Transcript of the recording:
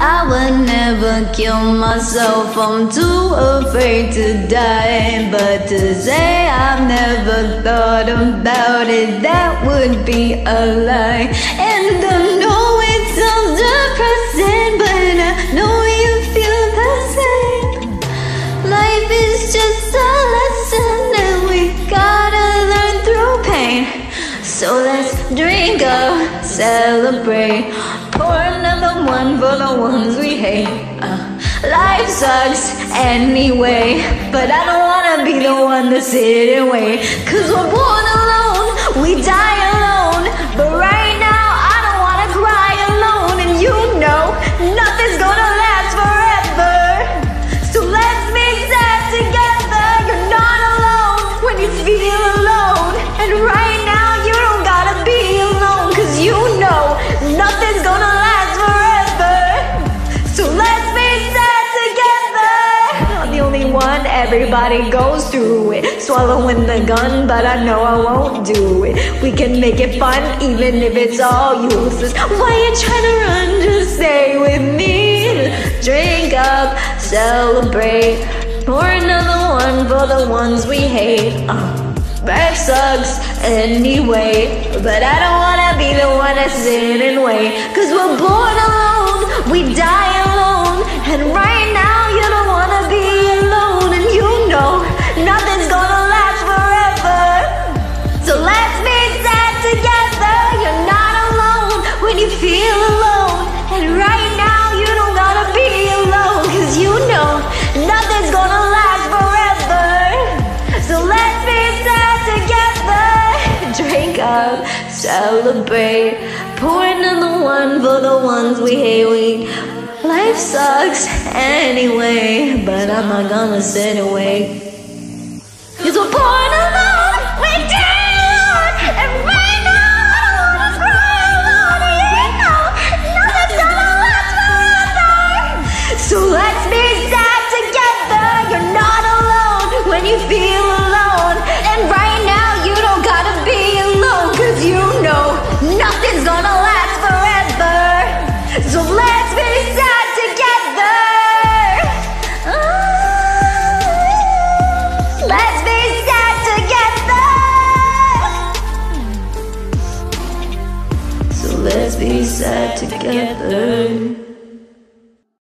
I would never kill myself, I'm too afraid to die. But to say I've never thought about it, that would be a lie. And I know it sounds depressing, but I know you feel the same. Life is just a lesson, and we gotta learn through pain. So let's drink up, celebrate. Pour for the ones we hate. Uh, life sucks anyway, but I don't wanna be the one to sit and wait. Cause we're born alone, we die everybody goes through it. Swallowing the gun, but I know I won't do it. We can make it fun, even if it's all useless. Why you trying to run? Just stay with me. Drink up, celebrate. Pour another one for the ones we hate. Uh. Life sucks anyway, but I don't wanna be the one to sit and wait. Cause we're born alone, we die alone, and right feel alone, and right now you don't gotta be alone, cause you know nothing's gonna last forever. So let's be sad together. Drink up, celebrate. Pour another one for the ones we hate. We life sucks anyway, but I'm not gonna sit wait. Cause we're born you feel alone. And right now you don't gotta be alone. Cause you know nothing's gonna last forever. So let's be sad together. Ah, Let's be sad together. So let's be sad together.